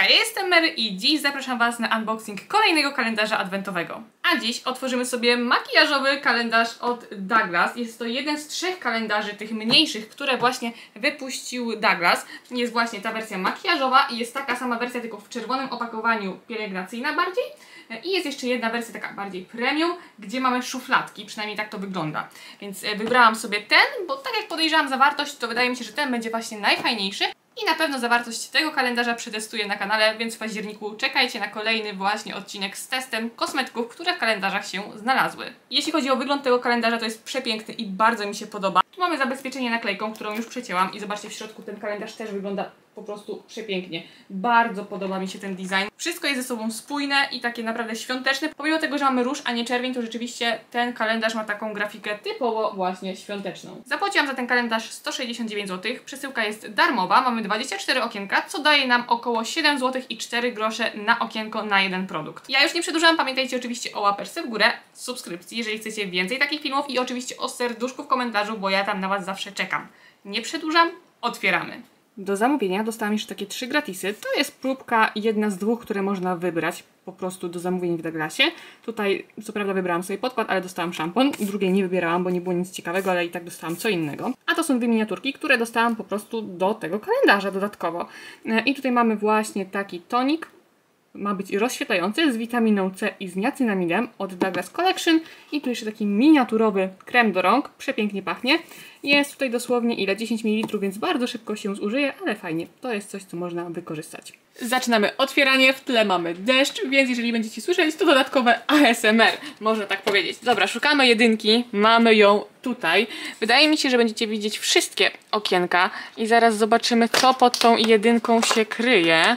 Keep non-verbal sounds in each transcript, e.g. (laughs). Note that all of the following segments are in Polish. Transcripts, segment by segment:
Ja jestem Mary i dziś zapraszam Was na unboxing kolejnego kalendarza adwentowego. A dziś otworzymy sobie makijażowy kalendarz od Douglas. Jest to jeden z trzech kalendarzy, tych mniejszych, które właśnie wypuścił Douglas. Jest właśnie ta wersja makijażowa i jest taka sama wersja, tylko w czerwonym opakowaniu pielęgnacyjna bardziej. I jest jeszcze jedna wersja taka bardziej premium, gdzie mamy szufladki, przynajmniej tak to wygląda. Więc e, wybrałam sobie ten, bo tak jak podejrzewam zawartość, to wydaje mi się, że ten będzie właśnie najfajniejszy. I na pewno zawartość tego kalendarza przetestuję na kanale, więc w październiku czekajcie na kolejny właśnie odcinek z testem kosmetyków, które w kalendarzach się znalazły. Jeśli chodzi o wygląd tego kalendarza, to jest przepiękny i bardzo mi się podoba. Tu mamy zabezpieczenie naklejką, którą już przecięłam i zobaczcie w środku ten kalendarz też wygląda po prostu przepięknie. Bardzo podoba mi się ten design. Wszystko jest ze sobą spójne i takie naprawdę świąteczne. Pomimo tego, że mamy róż, a nie czerwień, to rzeczywiście ten kalendarz ma taką grafikę typowo właśnie świąteczną. Zapłaciłam za ten kalendarz 169 zł. Przesyłka jest darmowa, mamy 24 okienka, co daje nam około 7 zł i 4 grosze na okienko na jeden produkt. Ja już nie przedłużam, pamiętajcie oczywiście o łaperce w górę, subskrypcji, jeżeli chcecie więcej takich filmów i oczywiście o serduszku w komentarzu, bo ja tam na Was zawsze czekam. Nie przedłużam, otwieramy. Do zamówienia dostałam jeszcze takie trzy gratisy. To jest próbka jedna z dwóch, które można wybrać po prostu do zamówień w Douglasie. Tutaj co prawda wybrałam sobie podkład, ale dostałam szampon. Drugiej nie wybierałam, bo nie było nic ciekawego, ale i tak dostałam co innego. A to są dwie miniaturki, które dostałam po prostu do tego kalendarza dodatkowo. E, I tutaj mamy właśnie taki tonik ma być rozświetlający z witaminą C i z niacinamidem od Douglas Collection i tu jeszcze taki miniaturowy krem do rąk, przepięknie pachnie. Jest tutaj dosłownie ile? 10 ml, więc bardzo szybko się zużyje, ale fajnie. To jest coś, co można wykorzystać. Zaczynamy otwieranie, w tle mamy deszcz, więc jeżeli będziecie słyszeć, to dodatkowe ASMR, można tak powiedzieć. Dobra, szukamy jedynki, mamy ją tutaj. Wydaje mi się, że będziecie widzieć wszystkie okienka i zaraz zobaczymy, co pod tą jedynką się kryje.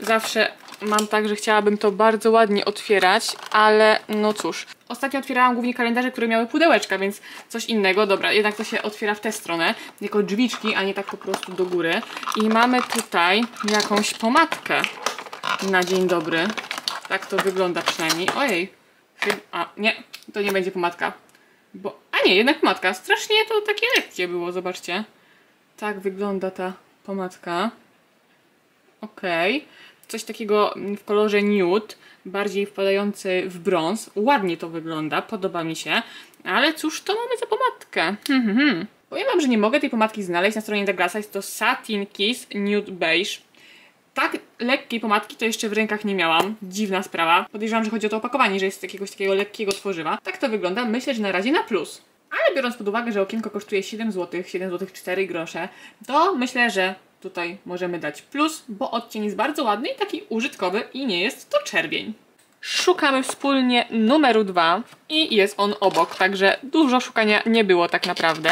Zawsze mam tak, że chciałabym to bardzo ładnie otwierać, ale no cóż. Ostatnio otwierałam głównie kalendarze, które miały pudełeczka, więc coś innego. Dobra, jednak to się otwiera w tę stronę, jako drzwiczki, a nie tak po prostu do góry. I mamy tutaj jakąś pomadkę na dzień dobry. Tak to wygląda przynajmniej. Ojej. A, nie, to nie będzie pomadka. Bo, a nie, jednak pomadka. Strasznie to takie lekkie było, zobaczcie. Tak wygląda ta pomadka. Okej. Okay coś takiego w kolorze nude, bardziej wpadający w brąz. Ładnie to wygląda, podoba mi się. Ale cóż to mamy za pomadkę? Hmm, hmm, hmm. Powiem wam, że nie mogę tej pomadki znaleźć na stronie Douglasa. Jest to Satin Kiss Nude Beige. Tak lekkiej pomadki to jeszcze w rękach nie miałam. Dziwna sprawa. Podejrzewam, że chodzi o to opakowanie, że jest z jakiegoś takiego lekkiego tworzywa. Tak to wygląda. Myślę, że na razie na plus. Ale biorąc pod uwagę, że okienko kosztuje 7 zł, 7 zł 4 grosze, to myślę, że tutaj możemy dać plus, bo odcień jest bardzo ładny i taki użytkowy i nie jest to czerwień. Szukamy wspólnie numeru 2 i jest on obok, także dużo szukania nie było tak naprawdę.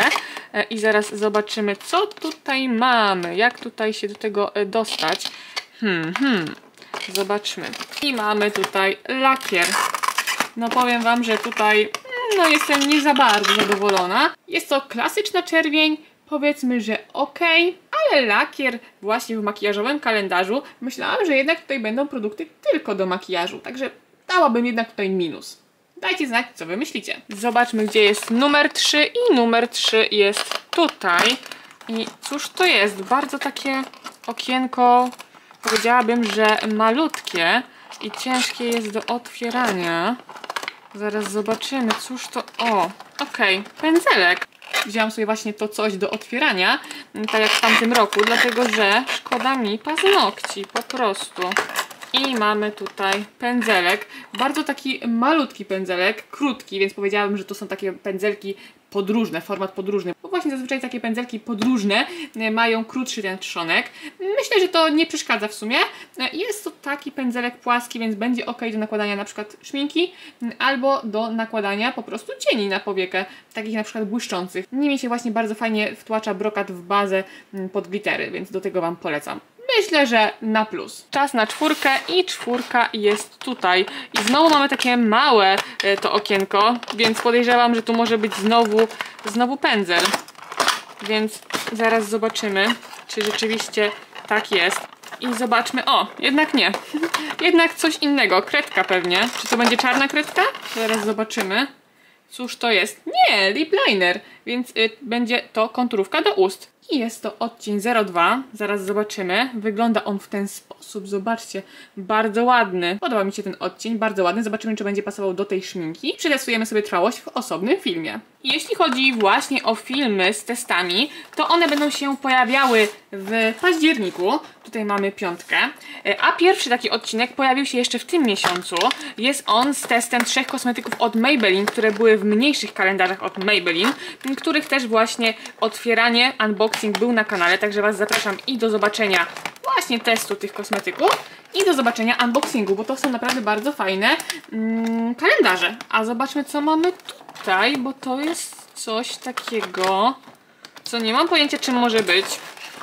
E, I zaraz zobaczymy, co tutaj mamy, jak tutaj się do tego e, dostać. Hmm, hmm, zobaczmy. I mamy tutaj lakier. No powiem Wam, że tutaj no jestem nie za bardzo zadowolona. Jest to klasyczna czerwień, powiedzmy, że ok, ale lakier właśnie w makijażowym kalendarzu myślałam, że jednak tutaj będą produkty tylko do makijażu, także dałabym jednak tutaj minus. Dajcie znać, co wy myślicie. Zobaczmy, gdzie jest numer 3 i numer 3 jest tutaj. I cóż to jest? Bardzo takie okienko, powiedziałabym, że malutkie i ciężkie jest do otwierania. Zaraz zobaczymy, cóż to... O, okej, okay. pędzelek wzięłam sobie właśnie to coś do otwierania, tak jak w tamtym roku, dlatego że szkoda mi paznokci, po prostu. I mamy tutaj pędzelek, bardzo taki malutki pędzelek, krótki, więc powiedziałabym, że to są takie pędzelki podróżne, format podróżny. Bo właśnie zazwyczaj takie pędzelki podróżne e, mają krótszy ten trzonek. Myślę, że to nie przeszkadza w sumie. E, jest to taki pędzelek płaski, więc będzie ok do nakładania na przykład szminki albo do nakładania po prostu cieni na powiekę, takich na przykład błyszczących. Nimi się właśnie bardzo fajnie wtłacza brokat w bazę pod glittery, więc do tego Wam polecam. Myślę, że na plus. Czas na czwórkę i czwórka jest tutaj. I znowu mamy takie małe e, to okienko, więc podejrzewam, że tu może być znowu, znowu pędzel. Więc zaraz zobaczymy, czy rzeczywiście tak jest. I zobaczmy, o, jednak nie. (laughs) jednak coś innego, kredka pewnie. Czy to będzie czarna kredka? Zaraz zobaczymy. Cóż to jest? Nie, lip liner, więc y, będzie to konturówka do ust. I jest to odcień 02, zaraz zobaczymy. Wygląda on w ten sposób, zobaczcie, bardzo ładny. Podoba mi się ten odcień, bardzo ładny. Zobaczymy, czy będzie pasował do tej szminki. Przetestujemy sobie trwałość w osobnym filmie. Jeśli chodzi właśnie o filmy z testami, to one będą się pojawiały w październiku. Tutaj mamy piątkę. E, a pierwszy taki odcinek pojawił się jeszcze w tym miesiącu. Jest on z testem trzech kosmetyków od Maybelline, które były w mniejszych kalendarzach od Maybelline, których też właśnie otwieranie, unboxing był na kanale, także Was zapraszam i do zobaczenia właśnie testu tych kosmetyków i do zobaczenia unboxingu, bo to są naprawdę bardzo fajne mm, kalendarze. A zobaczmy co mamy tutaj, bo to jest coś takiego, co nie mam pojęcia czym może być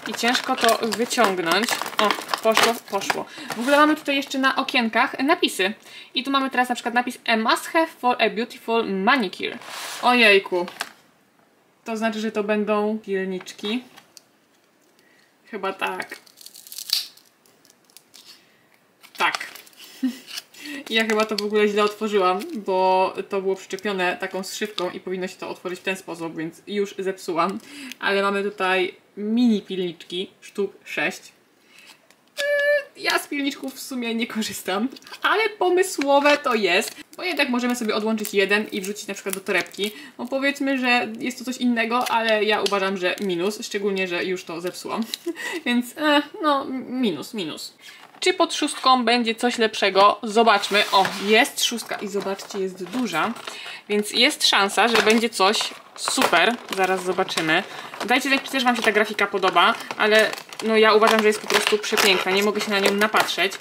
i ciężko to wyciągnąć. O, poszło, poszło. W ogóle mamy tutaj jeszcze na okienkach napisy. I tu mamy teraz na przykład napis A must have for a beautiful manicure. Ojejku. To znaczy, że to będą pilniczki. Chyba tak. Tak. Ja chyba to w ogóle źle otworzyłam, bo to było przyczepione taką zszywką i powinno się to otworzyć w ten sposób, więc już zepsułam. Ale mamy tutaj mini pilniczki, sztuk 6. Yy, ja z pilniczków w sumie nie korzystam, ale pomysłowe to jest, bo jednak możemy sobie odłączyć jeden i wrzucić na przykład do torebki. No powiedzmy, że jest to coś innego, ale ja uważam, że minus, szczególnie, że już to zepsułam. (laughs) Więc e, no minus, minus. Czy pod szóstką będzie coś lepszego? Zobaczmy. O, jest szóstka i zobaczcie, jest duża. Więc jest szansa, że będzie coś super. Zaraz zobaczymy. Dajcie znać, czy też Wam się ta grafika podoba, ale no ja uważam, że jest po prostu przepiękna. Nie mogę się na nią napatrzeć.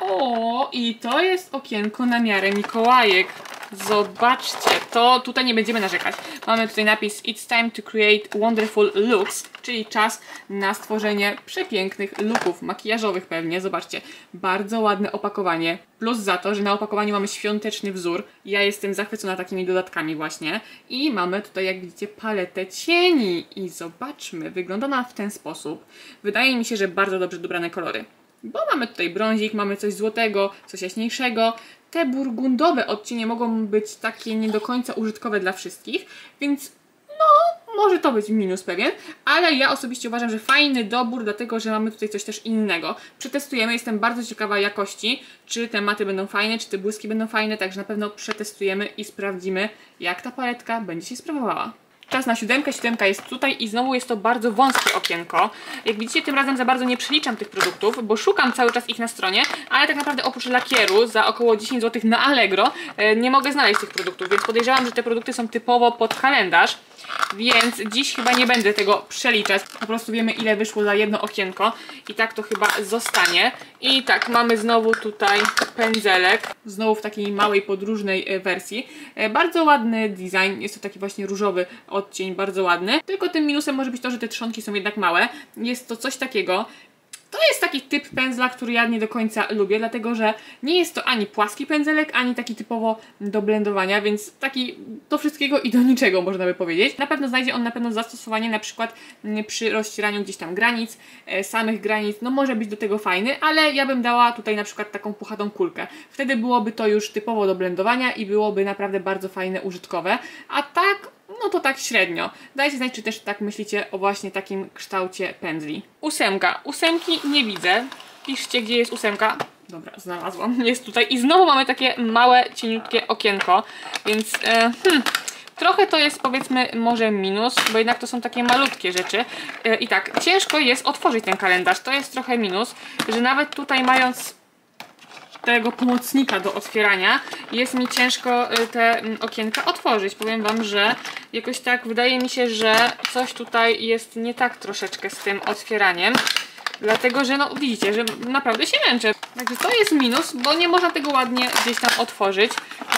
O, i to jest okienko na miarę Mikołajek. Zobaczcie, to tutaj nie będziemy narzekać. Mamy tutaj napis It's time to create wonderful looks, czyli czas na stworzenie przepięknych looków, makijażowych pewnie. Zobaczcie, bardzo ładne opakowanie. Plus za to, że na opakowaniu mamy świąteczny wzór. Ja jestem zachwycona takimi dodatkami właśnie. I mamy tutaj, jak widzicie, paletę cieni. I zobaczmy, wygląda ona w ten sposób. Wydaje mi się, że bardzo dobrze dobrane kolory bo mamy tutaj brązik, mamy coś złotego, coś jaśniejszego. Te burgundowe odcienie mogą być takie nie do końca użytkowe dla wszystkich, więc no, może to być minus pewien, ale ja osobiście uważam, że fajny dobór, dlatego że mamy tutaj coś też innego. Przetestujemy, jestem bardzo ciekawa jakości, czy te maty będą fajne, czy te błyski będą fajne, także na pewno przetestujemy i sprawdzimy, jak ta paletka będzie się sprawowała. Czas na siódemkę, siódemka jest tutaj i znowu jest to bardzo wąskie okienko. Jak widzicie, tym razem za bardzo nie przeliczam tych produktów, bo szukam cały czas ich na stronie, ale tak naprawdę oprócz lakieru za około 10 zł na Allegro e, nie mogę znaleźć tych produktów, więc podejrzewam, że te produkty są typowo pod kalendarz więc dziś chyba nie będę tego przeliczać. Po prostu wiemy ile wyszło za jedno okienko i tak to chyba zostanie. I tak, mamy znowu tutaj pędzelek, znowu w takiej małej podróżnej e, wersji. E, bardzo ładny design, jest to taki właśnie różowy odcień, bardzo ładny. Tylko tym minusem może być to, że te trzonki są jednak małe. Jest to coś takiego, to jest taki typ pędzla, który ja nie do końca lubię, dlatego że nie jest to ani płaski pędzelek, ani taki typowo do blendowania, więc taki do wszystkiego i do niczego można by powiedzieć. Na pewno znajdzie on na pewno zastosowanie na przykład mm, przy rozcieraniu gdzieś tam granic, e, samych granic, no może być do tego fajny, ale ja bym dała tutaj na przykład taką puchatą kulkę. Wtedy byłoby to już typowo do blendowania i byłoby naprawdę bardzo fajne, użytkowe, a tak no to tak średnio. Dajcie znać, czy też tak myślicie o właśnie takim kształcie pędzli. Ósemka. Ósemki nie widzę. Piszcie, gdzie jest ósemka. Dobra, znalazłam. (laughs) Jest tutaj. I znowu mamy takie małe, cieniutkie okienko. Więc e, hmm, trochę to jest powiedzmy może minus, bo jednak to są takie malutkie rzeczy. E, I tak, ciężko jest otworzyć ten kalendarz. To jest trochę minus, że nawet tutaj mając tego pomocnika do otwierania jest mi ciężko y, te mm, okienka otworzyć. Powiem Wam, że jakoś tak wydaje mi się, że coś tutaj jest nie tak troszeczkę z tym otwieraniem. Dlatego, że no widzicie, że naprawdę się męczę. Także to jest minus, bo nie można tego ładnie gdzieś tam otworzyć.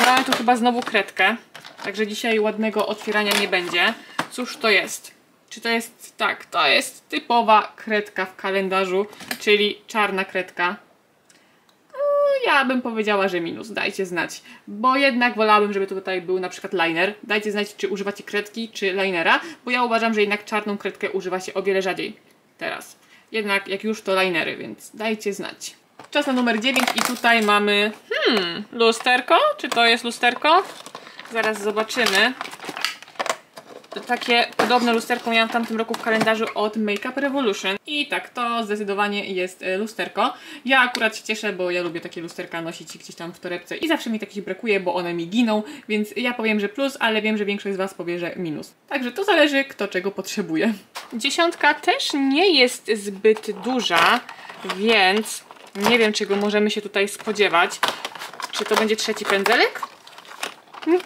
Mamy tu chyba znowu kredkę. Także dzisiaj ładnego otwierania nie będzie. Cóż to jest? Czy to jest... Tak, to jest typowa kredka w kalendarzu, czyli czarna kredka ja bym powiedziała, że minus. Dajcie znać. Bo jednak wolałabym, żeby tutaj był na przykład liner. Dajcie znać, czy używacie kredki, czy linera, bo ja uważam, że jednak czarną kredkę używa się o wiele rzadziej teraz. Jednak jak już to linery, więc dajcie znać. Czas na numer 9 i tutaj mamy hmm, lusterko. Czy to jest lusterko? Zaraz zobaczymy. Takie podobne lusterko miałam w tamtym roku w kalendarzu od Makeup Revolution. I tak, to zdecydowanie jest e, lusterko. Ja akurat się cieszę, bo ja lubię takie lusterka nosić gdzieś tam w torebce i zawsze mi takich brakuje, bo one mi giną, więc ja powiem, że plus, ale wiem, że większość z Was powie, że minus. Także to zależy, kto czego potrzebuje. Dziesiątka też nie jest zbyt duża, więc nie wiem, czego możemy się tutaj spodziewać. Czy to będzie trzeci pędzelek?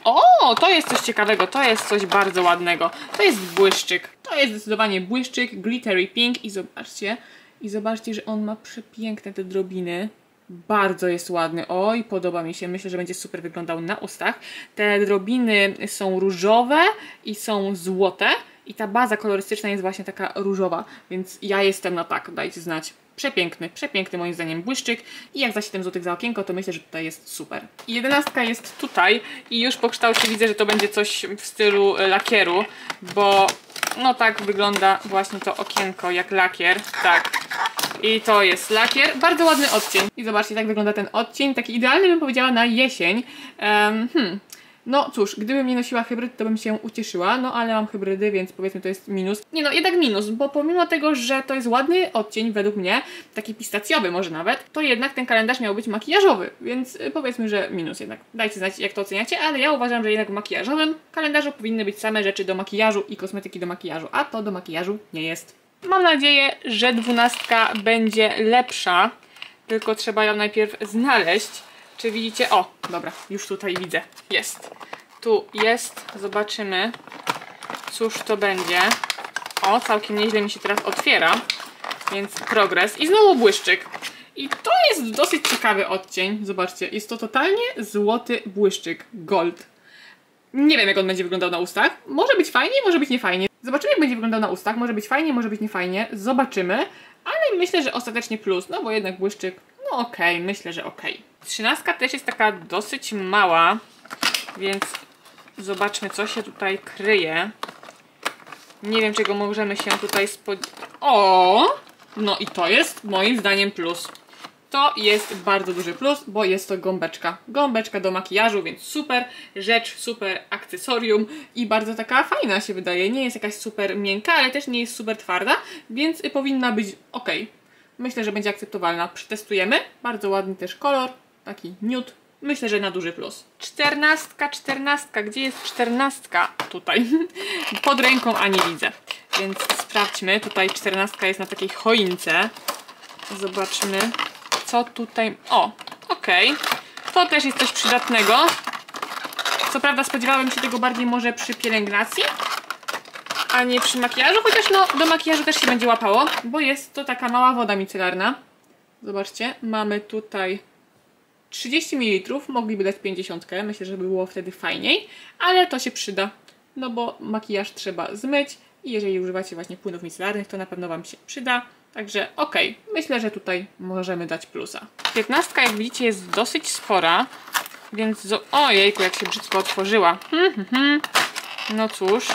O, to jest coś ciekawego, to jest coś bardzo ładnego. To jest błyszczyk. To jest zdecydowanie błyszczyk, glittery pink i zobaczcie, i zobaczcie, że on ma przepiękne te drobiny. Bardzo jest ładny. Oj, podoba mi się. Myślę, że będzie super wyglądał na ustach. Te drobiny są różowe i są złote. I ta baza kolorystyczna jest właśnie taka różowa, więc ja jestem na tak, dajcie znać. Przepiękny, przepiękny moim zdaniem błyszczyk i jak za 7 zł za okienko, to myślę, że tutaj jest super. I jedenastka jest tutaj i już po kształcie widzę, że to będzie coś w stylu e, lakieru, bo no tak wygląda właśnie to okienko jak lakier, tak. I to jest lakier, bardzo ładny odcień. I zobaczcie, tak wygląda ten odcień, taki idealny bym powiedziała na jesień. Um, hmm. No cóż, gdybym nie nosiła hybryd, to bym się ucieszyła, no ale mam hybrydy, więc powiedzmy to jest minus. Nie no, jednak minus, bo pomimo tego, że to jest ładny odcień według mnie, taki pistacjowy może nawet, to jednak ten kalendarz miał być makijażowy, więc y, powiedzmy, że minus jednak. Dajcie znać, jak to oceniacie, ale ja uważam, że jednak w makijażowym kalendarzu powinny być same rzeczy do makijażu i kosmetyki do makijażu, a to do makijażu nie jest. Mam nadzieję, że dwunastka będzie lepsza, tylko trzeba ją najpierw znaleźć. Czy widzicie? O, dobra, już tutaj widzę. Jest. Tu jest. Zobaczymy, cóż to będzie. O, całkiem nieźle mi się teraz otwiera. Więc progres. I znowu błyszczyk. I to jest dosyć ciekawy odcień. Zobaczcie, jest to totalnie złoty błyszczyk. Gold. Nie wiem, jak on będzie wyglądał na ustach. Może być fajnie, może być niefajnie. Zobaczymy, jak będzie wyglądał na ustach. Może być fajnie, może być niefajnie. Zobaczymy. Ale myślę, że ostatecznie plus. No bo jednak błyszczyk, no okej, okay, myślę, że okej. Okay. Trzynastka też jest taka dosyć mała, więc zobaczmy, co się tutaj kryje. Nie wiem, czego możemy się tutaj spodziewać. O! No i to jest moim zdaniem plus. To jest bardzo duży plus, bo jest to gąbeczka. Gąbeczka do makijażu, więc super rzecz, super akcesorium i bardzo taka fajna się wydaje. Nie jest jakaś super miękka, ale też nie jest super twarda, więc powinna być ok. Myślę, że będzie akceptowalna. Przetestujemy. Bardzo ładny też kolor taki nude. Myślę, że na duży plus. Czternastka, czternastka. Gdzie jest czternastka? Tutaj. (laughs) Pod ręką, a nie widzę. Więc sprawdźmy. Tutaj czternastka jest na takiej choince. Zobaczmy, co tutaj... O, okej. Okay. To też jest coś przydatnego. Co prawda spodziewałem się tego bardziej może przy pielęgnacji, a nie przy makijażu, chociaż no do makijażu też się będzie łapało, bo jest to taka mała woda micelarna. Zobaczcie, mamy tutaj 30 ml, mogliby dać 50, myślę, że by było wtedy fajniej, ale to się przyda, no bo makijaż trzeba zmyć i jeżeli używacie właśnie płynów micelarnych, to na pewno Wam się przyda. Także okej, myślę, że tutaj możemy dać plusa. 15 jak widzicie jest dosyć spora, więc... Ojejku, jak się brzydko otworzyła. Hmm, hmm, hmm. No cóż.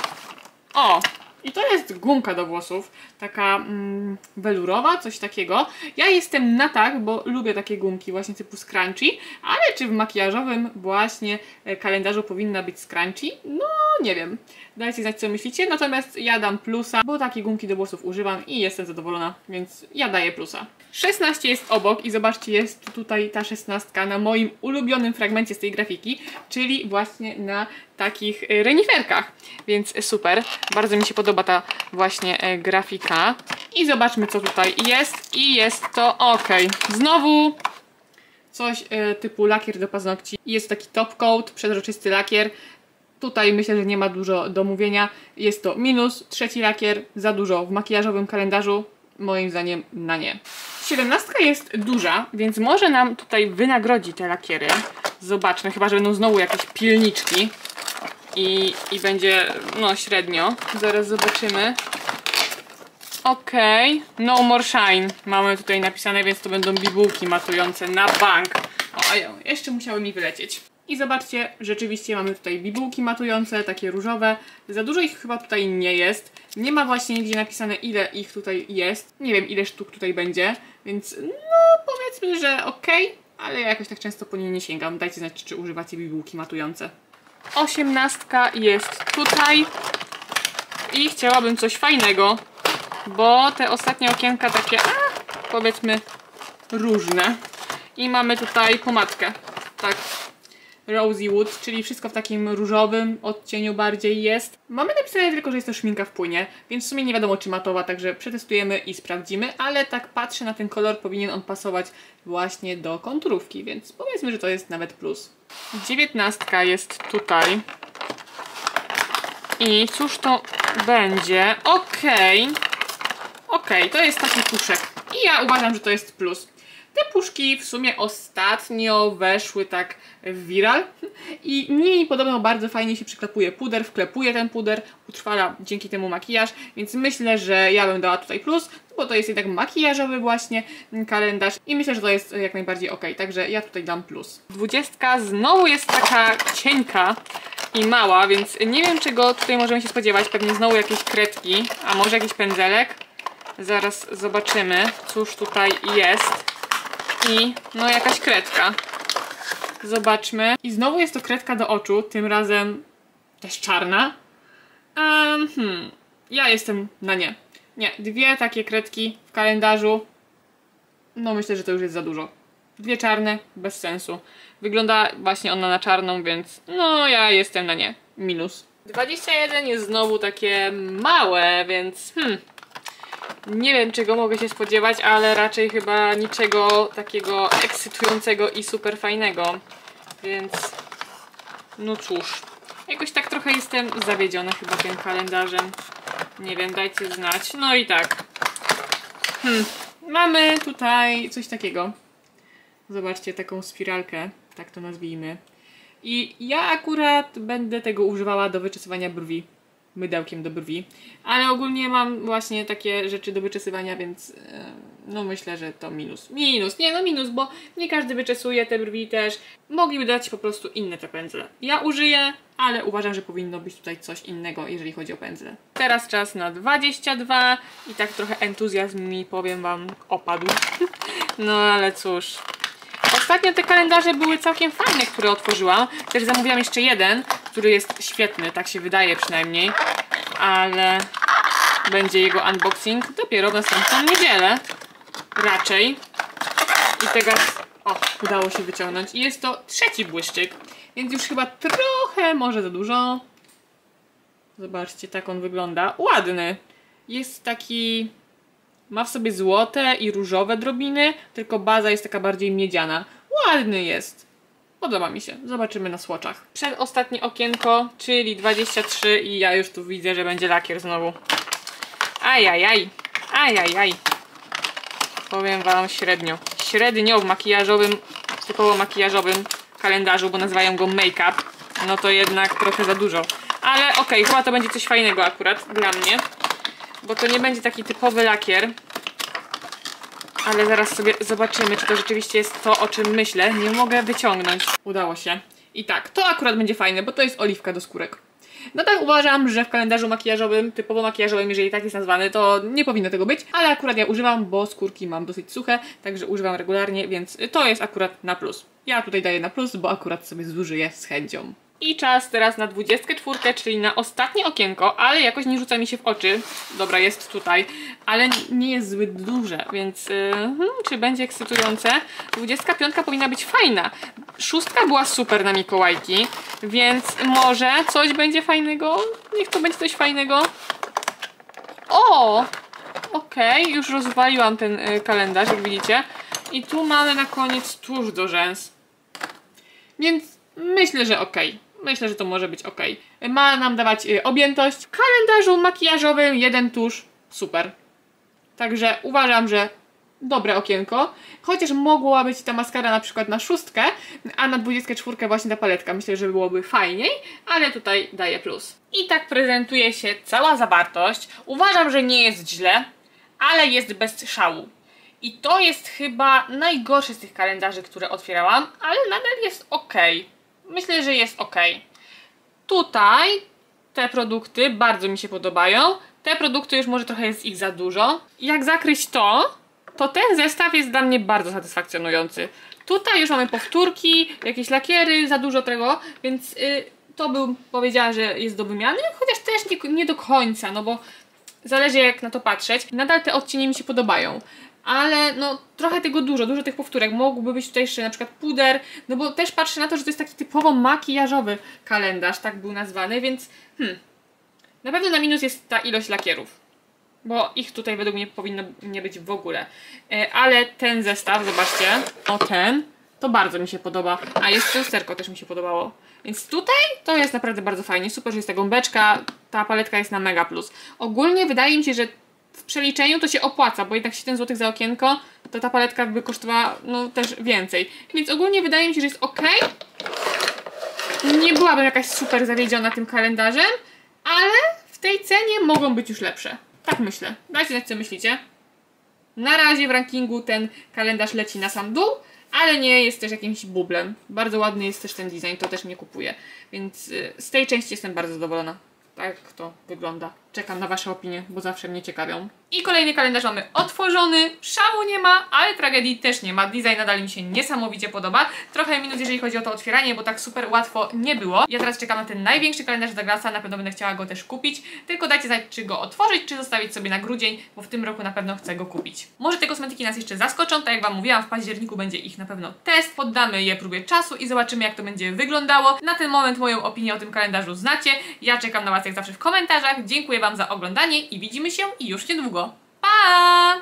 O, i to jest gumka do włosów, taka mm, welurowa, coś takiego. Ja jestem na tak, bo lubię takie gumki właśnie typu scrunchy, ale czy w makijażowym właśnie e, kalendarzu powinna być scrunchy? No, nie wiem. Dajcie znać, co myślicie. Natomiast ja dam plusa, bo takie gumki do włosów używam i jestem zadowolona, więc ja daję plusa. 16 jest obok i zobaczcie, jest tutaj ta 16 na moim ulubionym fragmencie z tej grafiki, czyli właśnie na takich e, reniferkach, więc super. Bardzo mi się podoba ta właśnie e, grafika. I zobaczmy, co tutaj jest. I jest to ok. Znowu coś e, typu lakier do paznokci. Jest taki top coat, przezroczysty lakier. Tutaj myślę, że nie ma dużo do mówienia. Jest to minus, trzeci lakier, za dużo w makijażowym kalendarzu. Moim zdaniem na nie. 17 jest duża, więc może nam tutaj wynagrodzi te lakiery. Zobaczmy, chyba że będą znowu jakieś pilniczki i, i będzie no średnio. Zaraz zobaczymy. Okay. no more shine mamy tutaj napisane, więc to będą bibułki matujące na bank. O, jeszcze musiały mi wylecieć. I zobaczcie, rzeczywiście mamy tutaj bibułki matujące, takie różowe. Za dużo ich chyba tutaj nie jest. Nie ma właśnie nigdzie napisane ile ich tutaj jest. Nie wiem ile sztuk tutaj będzie, więc no powiedzmy, że okay, ale ja jakoś tak często po niej nie sięgam. Dajcie znać, czy używacie bibułki matujące. Osiemnastka jest tutaj. i chciałabym coś fajnego, bo te ostatnie okienka takie, a, powiedzmy, różne. I mamy tutaj pomadkę, tak, Rosy Wood, czyli wszystko w takim różowym odcieniu bardziej jest. Mamy napisane tylko, że jest to szminka w płynie, więc w sumie nie wiadomo czy matowa, także przetestujemy i sprawdzimy, ale tak patrzę na ten kolor, powinien on pasować właśnie do konturówki, więc powiedzmy, że to jest nawet plus. Dziewiętnastka jest tutaj. I cóż to będzie? Okej. Okay. Okej, okay, to jest taki puszek. I ja uważam, że to jest plus. Te puszki w sumie ostatnio weszły tak w viral i mi podobno bardzo fajnie się przyklepuje puder, wklepuje ten puder, utrwala dzięki temu makijaż, więc myślę, że ja bym dała tutaj plus, bo to jest jednak makijażowy właśnie kalendarz i myślę, że to jest jak najbardziej ok, także ja tutaj dam plus. Dwudziestka znowu jest taka cienka i mała, więc nie wiem czego tutaj możemy się spodziewać, pewnie znowu jakieś kredki, a może jakiś pędzelek. Zaraz zobaczymy, cóż tutaj jest. I no jakaś kredka. Zobaczmy. I znowu jest to kredka do oczu, tym razem też czarna. Um, hmm. Ja jestem na nie. Nie, dwie takie kredki w kalendarzu. No myślę, że to już jest za dużo. Dwie czarne, bez sensu. Wygląda właśnie ona na czarną, więc no ja jestem na nie. Minus. 21 jest znowu takie małe, więc hmm. Nie wiem czego mogę się spodziewać, ale raczej chyba niczego takiego ekscytującego i super fajnego. Więc no cóż. Jakoś tak trochę jestem zawiedziona chyba tym kalendarzem. Nie wiem, dajcie znać. No i tak. Hmm. Mamy tutaj coś takiego. Zobaczcie, taką spiralkę, tak to nazwijmy. I ja akurat będę tego używała do wyczesywania brwi mydełkiem do brwi. Ale ogólnie mam właśnie takie rzeczy do wyczesywania, więc e, no myślę, że to minus. Minus, nie no minus, bo nie każdy wyczesuje te brwi też. Mogliby dać po prostu inne te pędzle. Ja użyję, ale uważam, że powinno być tutaj coś innego, jeżeli chodzi o pędzle. Teraz czas na 22 i tak trochę entuzjazm mi, powiem wam, opadł. (laughs) no ale cóż, Ostatnio te kalendarze były całkiem fajne, które otworzyłam. Też zamówiłam jeszcze jeden, który jest świetny, tak się wydaje przynajmniej. Ale będzie jego unboxing dopiero w następną niedzielę. Raczej. I teraz... O, udało się wyciągnąć. I jest to trzeci błyszczyk. Więc już chyba trochę, może za dużo. Zobaczcie, tak on wygląda. Ładny. Jest taki ma w sobie złote i różowe drobiny, tylko baza jest taka bardziej miedziana. Ładny jest. Podoba mi się. Zobaczymy na słoczach. Przedostatnie okienko, czyli 23 i ja już tu widzę, że będzie lakier znowu. Ajajaj. Ajajaj. Powiem wam średnio. Średnio w makijażowym, typowo makijażowym kalendarzu, bo nazywają go make-up. No to jednak trochę za dużo. Ale okej, okay, chyba to będzie coś fajnego akurat dla mnie bo to nie będzie taki typowy lakier. Ale zaraz sobie zobaczymy, czy to rzeczywiście jest to, o czym myślę. Nie mogę wyciągnąć. Udało się. I tak, to akurat będzie fajne, bo to jest oliwka do skórek. No tak uważam, że w kalendarzu makijażowym, typowo makijażowym, jeżeli tak jest nazwany, to nie powinno tego być, ale akurat ja używam, bo skórki mam dosyć suche, także używam regularnie, więc to jest akurat na plus. Ja tutaj daję na plus, bo akurat sobie zużyję z chęcią. I czas teraz na 24, czyli na ostatnie okienko, ale jakoś nie rzuca mi się w oczy. Dobra, jest tutaj, ale nie jest zbyt duże, więc yy, czy będzie ekscytujące? 25 powinna być fajna. Szóstka była super na Mikołajki, więc może coś będzie fajnego? Niech to będzie coś fajnego. O! Okej, okay, już rozwaliłam ten y, kalendarz, jak widzicie. I tu mamy na koniec tuż do rzęs. Więc myślę, że okej. Okay. Myślę, że to może być ok. Ma nam dawać y, objętość. W kalendarzu makijażowym jeden tusz. Super. Także uważam, że dobre okienko. Chociaż mogła być ta maskara na przykład na szóstkę, a na 24 właśnie ta paletka. Myślę, że byłoby fajniej, ale tutaj daję plus. I tak prezentuje się cała zawartość. Uważam, że nie jest źle, ale jest bez szału. I to jest chyba najgorszy z tych kalendarzy, które otwierałam, ale nadal jest ok myślę, że jest ok. Tutaj te produkty bardzo mi się podobają. Te produkty już może trochę jest ich za dużo. Jak zakryć to, to ten zestaw jest dla mnie bardzo satysfakcjonujący. Tutaj już mamy powtórki, jakieś lakiery, za dużo tego, więc yy, to bym powiedziała, że jest do wymiany, chociaż też nie, nie do końca, no bo zależy jak na to patrzeć. Nadal te odcienie mi się podobają. Ale no trochę tego dużo, dużo tych powtórek. Mógłby być tutaj jeszcze na przykład puder, no bo też patrzę na to, że to jest taki typowo makijażowy kalendarz, tak był nazwany, więc hmm. Na pewno na minus jest ta ilość lakierów, bo ich tutaj według mnie powinno nie być w ogóle. E, ale ten zestaw, zobaczcie, o ten, to bardzo mi się podoba. A jest lusterko też mi się podobało. Więc tutaj to jest naprawdę bardzo fajnie. Super, że jest ta gąbeczka. Ta paletka jest na mega plus. Ogólnie wydaje mi się, że w przeliczeniu to się opłaca, bo jednak 7 zł za okienko, to ta paletka by kosztowała no, też więcej. Więc ogólnie wydaje mi się, że jest ok. Nie byłabym jakaś super zawiedziona tym kalendarzem, ale w tej cenie mogą być już lepsze. Tak myślę. Dajcie znać, co myślicie. Na razie w rankingu ten kalendarz leci na sam dół, ale nie jest też jakimś bublem. Bardzo ładny jest też ten design, to też mnie kupuje. Więc y, z tej części jestem bardzo zadowolona. Tak to wygląda. Czekam na Wasze opinie, bo zawsze mnie ciekawią. I kolejny kalendarz mamy otworzony. Szału nie ma, ale tragedii też nie ma. Design nadal mi się niesamowicie podoba. Trochę minut, jeżeli chodzi o to otwieranie, bo tak super łatwo nie było. Ja teraz czekam na ten największy kalendarz Douglasa, na pewno będę chciała go też kupić. Tylko dajcie znać, czy go otworzyć, czy zostawić sobie na grudzień, bo w tym roku na pewno chcę go kupić. Może te kosmetyki nas jeszcze zaskoczą, tak jak Wam mówiłam, w październiku będzie ich na pewno test. Poddamy je próbie czasu i zobaczymy, jak to będzie wyglądało. Na ten moment moją opinię o tym kalendarzu znacie. Ja czekam na Was jak zawsze w komentarzach. Dziękuję Wam za oglądanie i widzimy się już niedługo. Pa!